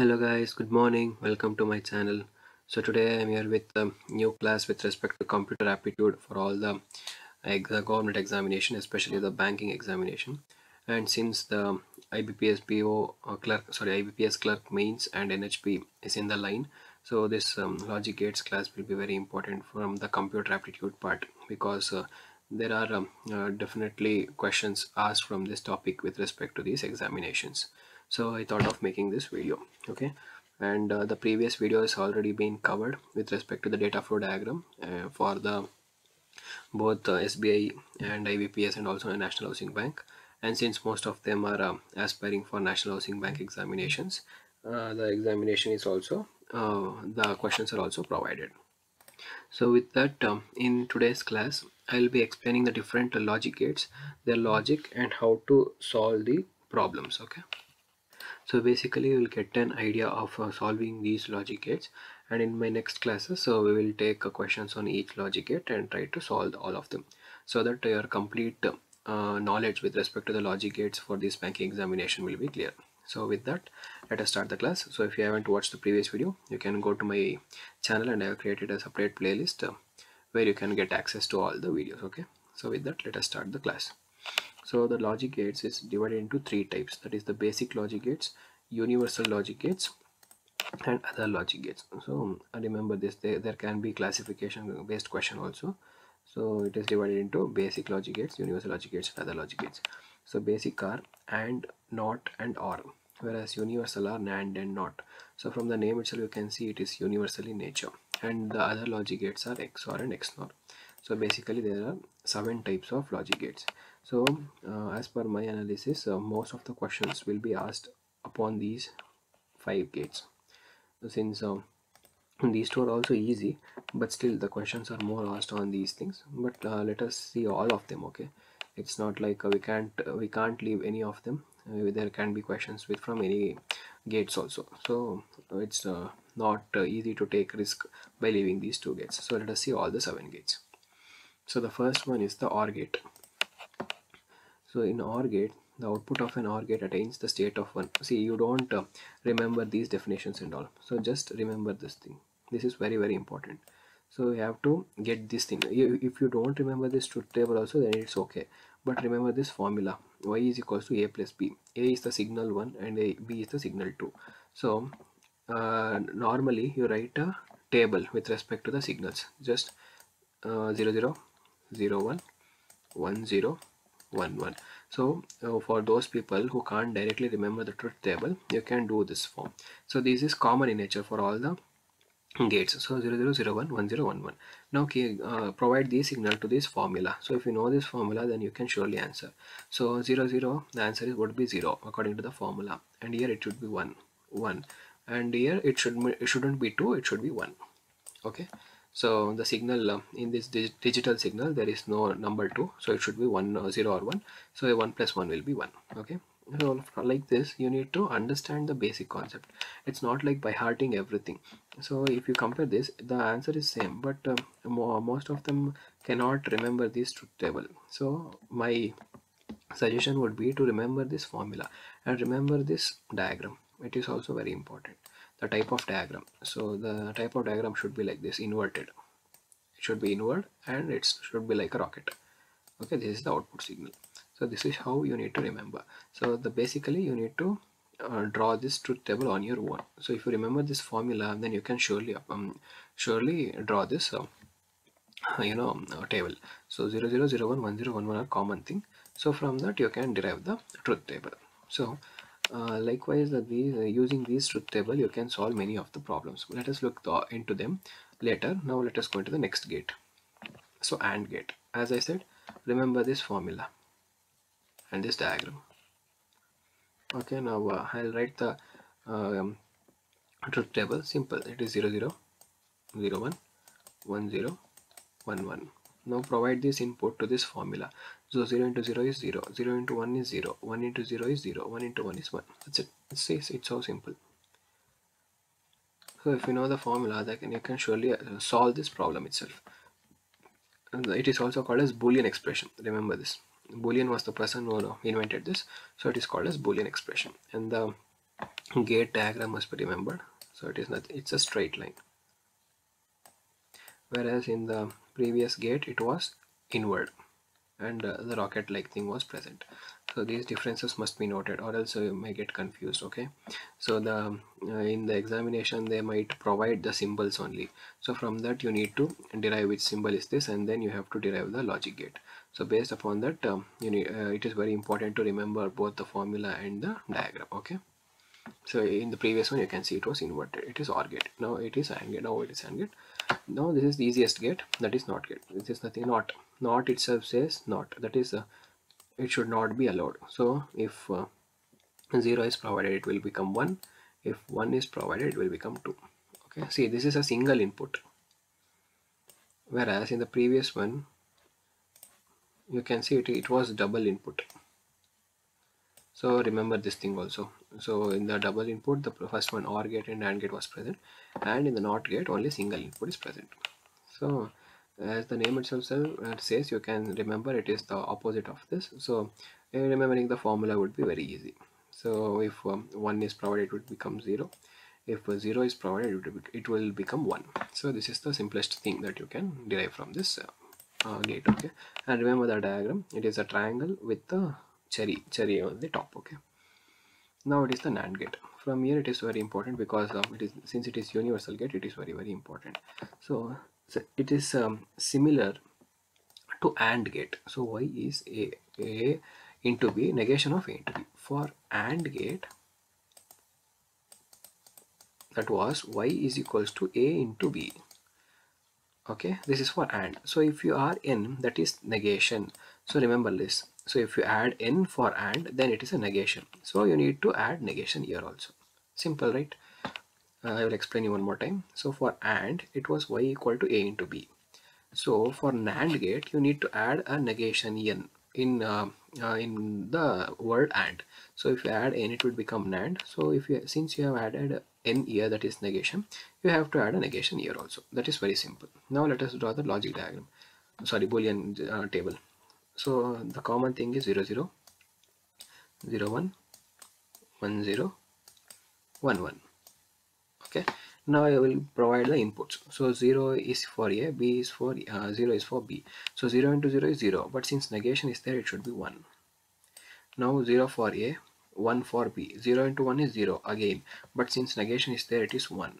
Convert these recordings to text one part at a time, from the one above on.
Hello guys, good morning. Welcome to my channel. So today I'm here with a new class with respect to computer aptitude for all the government examination, especially the banking examination. And since the IBPS PO uh, clerk, sorry, IBPS clerk mains and NHB is in the line, so this um, logic gates class will be very important from the computer aptitude part because uh, there are um, uh, definitely questions asked from this topic with respect to these examinations so I thought of making this video okay? And uh, the previous video has already been covered with respect to the data flow diagram uh, for the both uh, SBI and IBPS and also National Housing Bank. And since most of them are uh, aspiring for National Housing Bank examinations uh, the examination is also uh, the questions are also provided. So with that um, in today's class I'll be explaining the different logic gates their logic and how to solve the problems okay so basically you will get an idea of uh, solving these logic gates. And in my next classes so we will take uh, questions on each logic gate and try to solve all of them. So that your complete uh, knowledge with respect to the logic gates for this banking examination will be clear. So with that let us start the class. So if you haven't watched the previous video you can go to my channel and I have created a separate playlist uh, where you can get access to all the videos okay? So with that let us start the class so the logic gates is divided into three types. That is the basic logic gates universal logic gates and other logic gates. So remember this. There, there can be classification based question also. So it is divided into basic logic gates universal logic gates and other logic gates. So basic are and not and or whereas universal are NAND and NOR. So from the name itself you can see it is universal in nature. And the other logic gates are XOR and XNOR so basically there are seven types of logic gates. So uh, as per my analysis uh, most of the questions will be asked upon these five gates. Since um, these two are also easy but still the questions are more asked on these things. But uh, let us see all of them okay? It's not like uh, we can't uh, we can't leave any of them. Uh, there can be questions with from any gates also. So it's uh, not uh, easy to take risk by leaving these two gates. So let us see all the seven gates so the first one is the OR gate. So in OR gate the output of an OR gate attains the state of 1 see you don't uh, remember these definitions and all. So just remember this thing. This is very very important. So you have to get this thing. If you don't remember this truth table also then it's okay. But remember this formula. Y is equals to a plus b. A is the signal 1 and a, b is the signal 2 so uh, normally you write a table with respect to the signals. Just uh, 0 0 0 1 1 0 1 1 so uh, for those people who can't directly remember the truth table you can do this form. So this is common in nature for all the gates. So 0001 1011 now uh, provide the signal to this formula. So if you know this formula then you can surely answer. So 00 the answer is would be 0 according to the formula. And here it should be 1 1 and here it should it shouldn't be 2 it should be 1 okay so the signal uh, in this dig digital signal there is no number 2 so it should be 1 uh, 0 or 1 so 1 plus 1 will be 1 okay? So like this you need to understand the basic concept. It's not like by hearting everything. So if you compare this the answer is same but um, more, most of them cannot remember this truth table. So my suggestion would be to remember this formula and remember this diagram. It is also very important the type of diagram. So the type of diagram should be like this inverted. It should be inward and it should be like a rocket. Okay this is the output signal. So this is how you need to remember. So the basically you need to uh, draw this truth table on your own. So if you remember this formula then you can surely um, surely draw this uh, you know uh, table. So 0001 1011 are common thing. So from that you can derive the truth table. So uh, likewise uh, these, uh, using this truth table you can solve many of the problems. Let us look the, into them later. Now let us go into the next gate. So AND gate. As I said remember this formula and this diagram. Okay now uh, I'll write the um, truth table. Simple. It is 00 0 01 10 11 now provide this input to this formula so 0 into 0 is 0 0 into 1 is 0 1 into 0 is 0 1 into 1 is 1 that's it. It's, it's so simple. So if you know the formula then you can surely uh, solve this problem itself. And it is also called as boolean expression. Remember this. Boolean was the person who invented this. So it is called as boolean expression. And the gate diagram must be remembered. So it is not it's a straight line. Whereas in the previous gate it was inward and uh, the rocket like thing was present. So these differences must be noted or else you may get confused okay? So the uh, in the examination they might provide the symbols only. So from that you need to derive which symbol is this and then you have to derive the logic gate. So based upon that um, you need uh, it is very important to remember both the formula and the diagram okay? So in the previous one you can see it was inverted. It is OR gate. Now it is AND gate. Now it is AND gate now this is the easiest gate. That is NOT gate. This is nothing. Not not itself says not. That is uh, it should not be allowed. So if uh, 0 is provided it will become 1 if 1 is provided it will become 2 okay. See this is a single input. Whereas in the previous one you can see it, it was double input so remember this thing also. So in the double input the first one OR gate and AND gate was present. And in the NOT gate only single input is present. So as the name itself uh, says you can remember it is the opposite of this. So uh, remembering the formula would be very easy. So if um, 1 is provided it would become 0 if 0 is provided it will become 1 so this is the simplest thing that you can derive from this uh, uh, gate okay? And remember the diagram. It is a triangle with the cherry cherry on the top okay? Now it is the NAND gate. From here it is very important because um, it is since it is universal gate it is very very important. So, so it is um, similar to AND gate. So y is a a into b negation of a into b. For AND gate that was y is equals to a into b. Okay? This is for AND. So if you are n that is negation. So remember this so if you add n for AND then it is a negation. So you need to add negation here also. Simple right? Uh, I will explain you one more time. So for AND it was y equal to a into b. So for NAND gate you need to add a negation n in uh, uh, in the word AND. So if you add n it would become NAND. So if you since you have added n here that is negation you have to add a negation here also. That is very simple. Now let us draw the logic diagram. Sorry boolean uh, table so the common thing is 0 0 0 1 1 0 1 1 okay. Now I will provide the inputs. So 0 is for a b is for uh, 0 is for b. So 0 into 0 is 0 but since negation is there it should be 1 now 0 for a 1 for b. 0 into 1 is 0 again. But since negation is there it is 1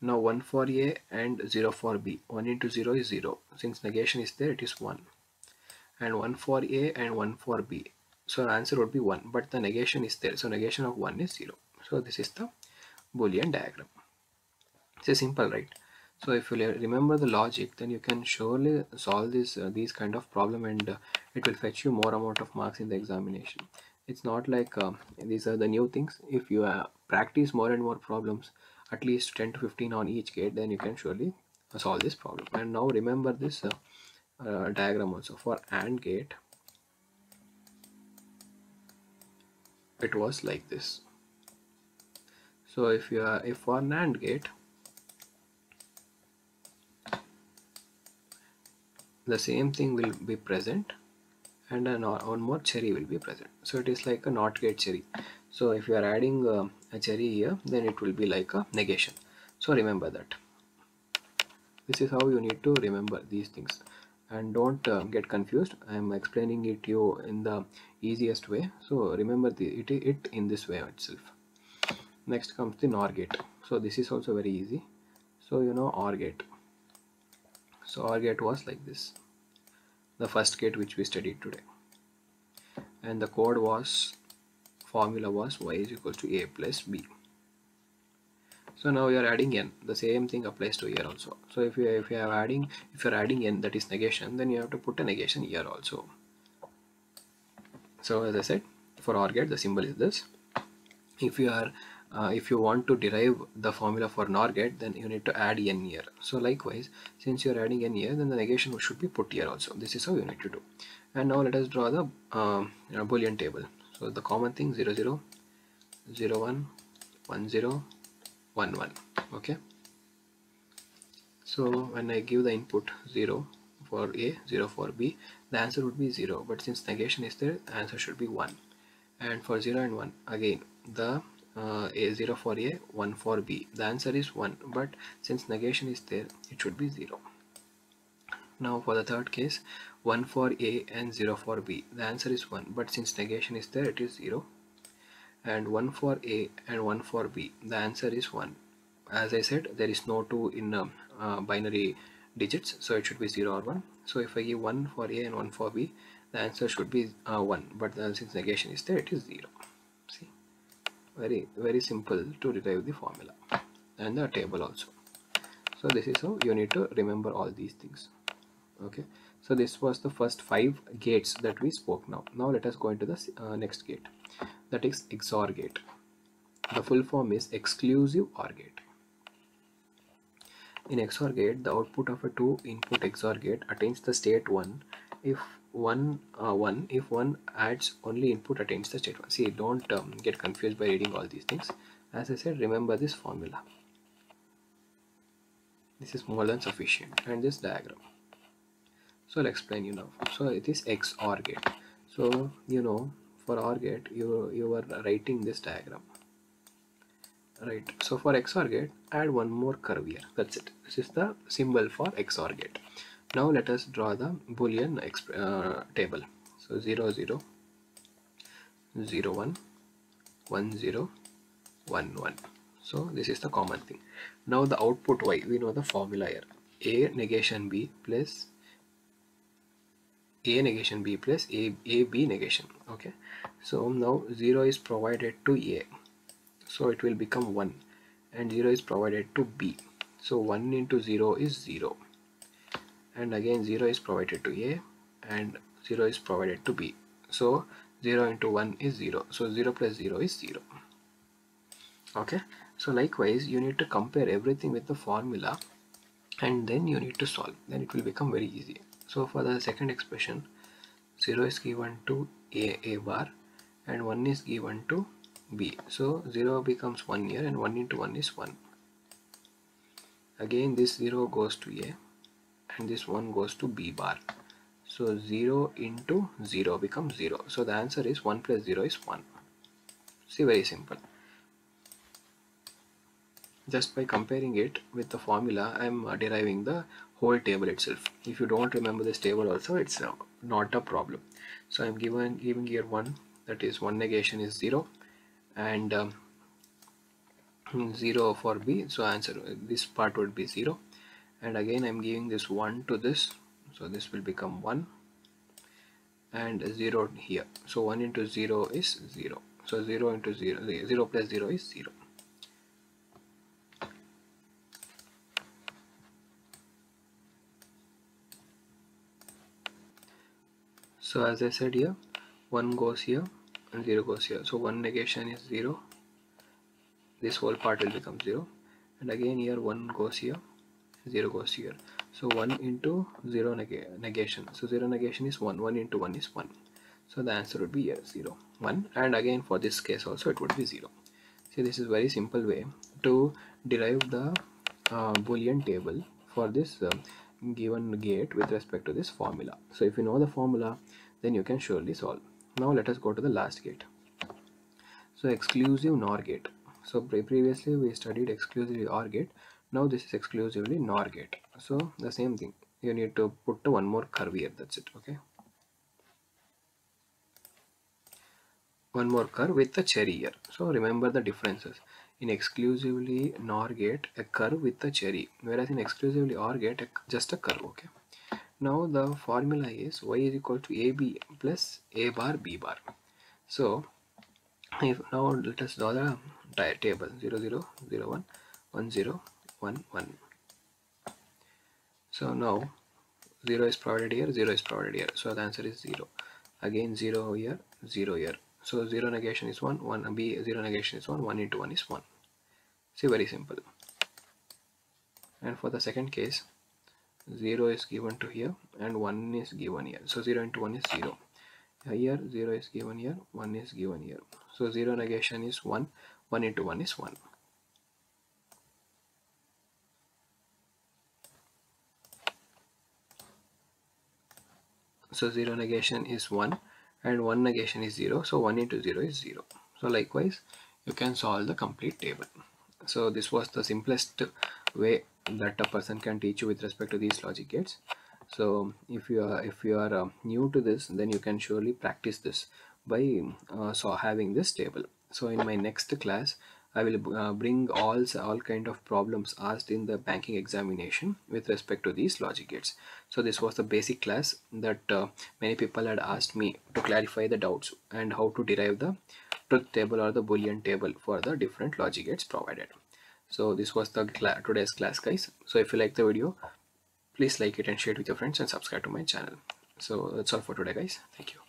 now 1 for a and 0 for b. 1 into 0 is 0 since negation is there it is 1 and 1 for a and 1 for b. So answer would be 1 but the negation is there. So negation of 1 is 0 so this is the boolean diagram. It's a simple right? So if you remember the logic then you can surely solve this uh, these kind of problem and uh, it will fetch you more amount of marks in the examination. It's not like uh, these are the new things. If you uh, practice more and more problems at least 10 to 15 on each gate then you can surely solve this problem. And now remember this uh, diagram also for AND gate it was like this. So if you are if for NAND gate the same thing will be present and a one more cherry will be present. So it is like a NOT gate cherry. So if you are adding uh, a cherry here then it will be like a negation. So remember that. This is how you need to remember these things and don't uh, get confused. I am explaining it to you in the easiest way. So remember the, it, it in this way itself. Next comes the NOR gate. So this is also very easy. So you know OR gate. So OR gate was like this. The first gate which we studied today. And the code was formula was y is equal to a plus b so now you are adding n. The same thing applies to here also. So if you if you are adding if you are adding n that is negation then you have to put a negation here also. So as i said for OR gate the symbol is this. If you are uh, if you want to derive the formula for NOR gate then you need to add n here. So likewise since you are adding n here then the negation should be put here also. This is how you need to do. And now let us draw the uh, boolean table. So the common thing 0 0 0 1 1 0 1 1 okay? So when I give the input 0 for A 0 for B the answer would be 0 but since negation is there the answer should be 1 and for 0 and 1 again the uh, a 0 for a 1 for b. The answer is 1 but since negation is there it should be 0 now for the third case 1 for a and 0 for b. The answer is 1 but since negation is there it is 0 and 1 for a and 1 for b. The answer is 1 as I said there is no 2 in um, uh, binary digits so it should be 0 or 1 so if I give 1 for a and 1 for b the answer should be uh, 1 but uh, since negation is there it is 0 see? Very very simple to derive the formula. And the table also. So this is how you need to remember all these things. Okay? So this was the first five gates that we spoke now. Now let us go into the uh, next gate that is XOR gate the full form is exclusive OR gate in XOR gate the output of a two input XOR gate attains the state 1 if one uh, one if one adds only input attains the state one. See don't um, get confused by reading all these things. As i said remember this formula. This is more than sufficient. And this diagram. So i'll explain you now. So it is XOR gate so you know for OR gate you you are writing this diagram. Right. So for XOR gate add one more curve here. That's it. This is the symbol for XOR gate now let us draw the boolean uh, table. So 0 0 0 1 1 0 1 1 so this is the common thing. Now the output y. We know the formula here. A negation b plus a negation b plus a, a b negation okay? So now 0 is provided to a. So it will become 1 and 0 is provided to b. So 1 into 0 is 0 and again 0 is provided to a and 0 is provided to b. So 0 into 1 is 0 so 0 plus 0 is 0 okay? So likewise you need to compare everything with the formula and then you need to solve. Then it will become very easy so for the second expression 0 is given to a a bar and 1 is given to b. So 0 becomes 1 here and 1 into 1 is 1 again this 0 goes to a and this one goes to b bar. So 0 into 0 becomes 0 so the answer is 1 plus 0 is 1 see very simple. Just by comparing it with the formula I'm uh, deriving the whole table itself. If you don't remember this table also it's not a problem. So I'm given giving here one that is one negation is 0 and um, 0 for b so answer this part would be 0 and again I'm giving this 1 to this so this will become 1 and 0 here. So 1 into 0 is 0 so 0 into 0 0 plus 0 is 0 so as I said here 1 goes here and 0 goes here. So 1 negation is 0 this whole part will become 0 and again here 1 goes here 0 goes here. So 1 into 0 neg negation. So 0 negation is 1 1 into 1 is 1 so the answer would be here 0 1 and again for this case also it would be 0 see this is very simple way to derive the uh, boolean table for this uh, given gate with respect to this formula. So if you know the formula then you can surely solve. Now let us go to the last gate. So exclusive NOR gate. So pre previously we studied exclusively OR gate. Now this is exclusively NOR gate. So the same thing. You need to put one more curve here. That's it. Okay. One more curve with the cherry here. So remember the differences. In exclusively NOR gate a curve with a cherry. Whereas in exclusively OR gate a, just a curve. Okay now the formula is y is equal to ab plus a bar b bar. So if now let us draw the table. 0 0 0 1 1 0 1 1 so now 0 is provided here 0 is provided here. So the answer is 0 again 0 here 0 here. So 0 negation is 1 1 b 0 negation is 1 1 into 1 is 1 see very simple. And for the second case 0 is given to here and 1 is given here. So 0 into 1 is 0 here 0 is given here 1 is given here. So 0 negation is 1 1 into 1 is 1 so 0 negation is 1 and 1 negation is 0 so 1 into 0 is 0 so likewise you can solve the complete table. So this was the simplest way that a person can teach you with respect to these logic gates. So if you are if you are uh, new to this then you can surely practice this by uh, so having this table. So in my next class I will uh, bring all all kind of problems asked in the banking examination with respect to these logic gates. So this was the basic class that uh, many people had asked me to clarify the doubts and how to derive the truth table or the boolean table for the different logic gates provided so this was the today's class guys. So if you like the video please like it and share it with your friends and subscribe to my channel. So that's all for today guys. Thank you